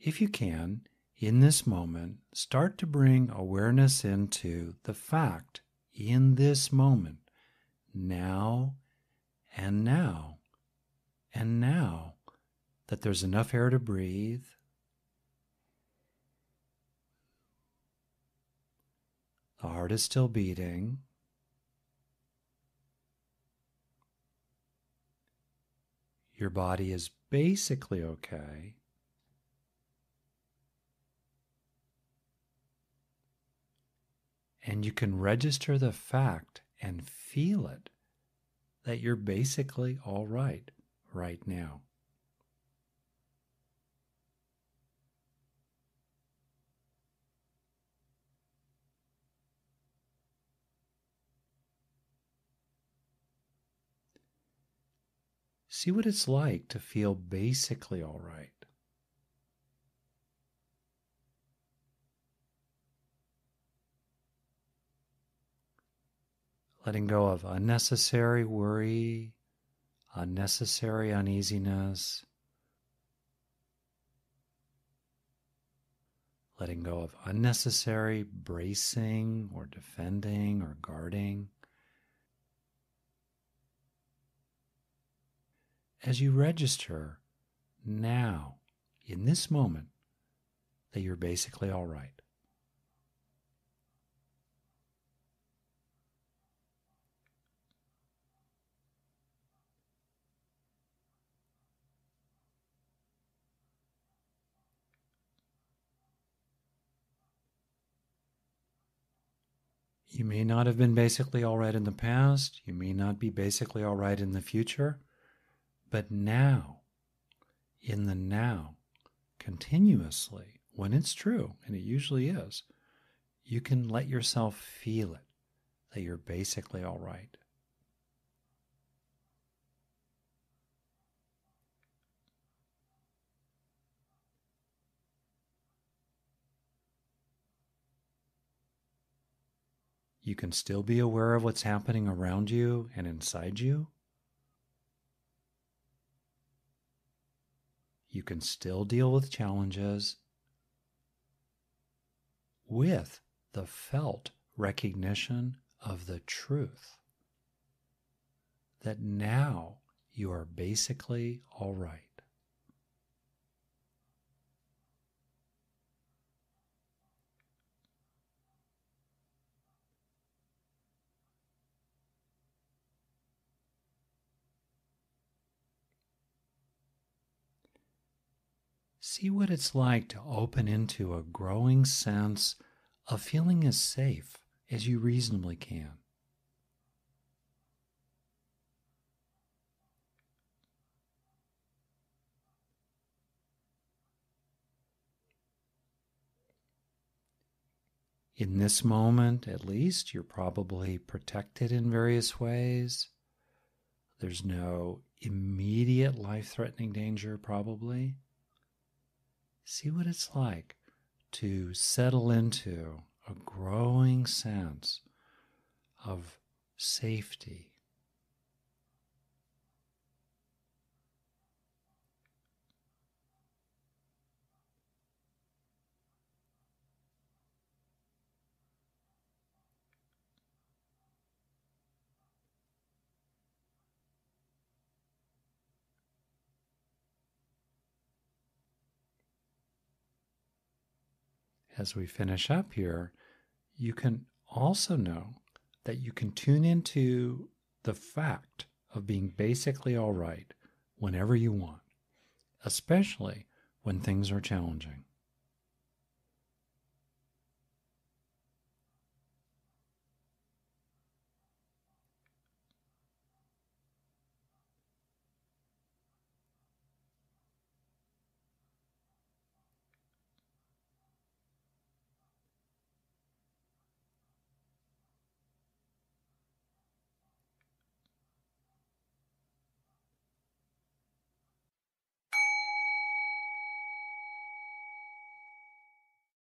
if you can, in this moment, start to bring awareness into the fact in this moment, now and now and now, that there's enough air to breathe. The heart is still beating. Your body is basically okay. And you can register the fact and feel it that you're basically all right right now. See what it's like to feel basically all right. Letting go of unnecessary worry, unnecessary uneasiness. Letting go of unnecessary bracing or defending or guarding. As you register now, in this moment, that you're basically all right. You may not have been basically all right in the past. You may not be basically all right in the future. But now, in the now, continuously, when it's true, and it usually is, you can let yourself feel it that you're basically all right. You can still be aware of what's happening around you and inside you. You can still deal with challenges with the felt recognition of the truth that now you are basically all right. See what it's like to open into a growing sense of feeling as safe as you reasonably can. In this moment, at least, you're probably protected in various ways. There's no immediate life threatening danger, probably. See what it's like to settle into a growing sense of safety. As we finish up here, you can also know that you can tune into the fact of being basically all right whenever you want, especially when things are challenging.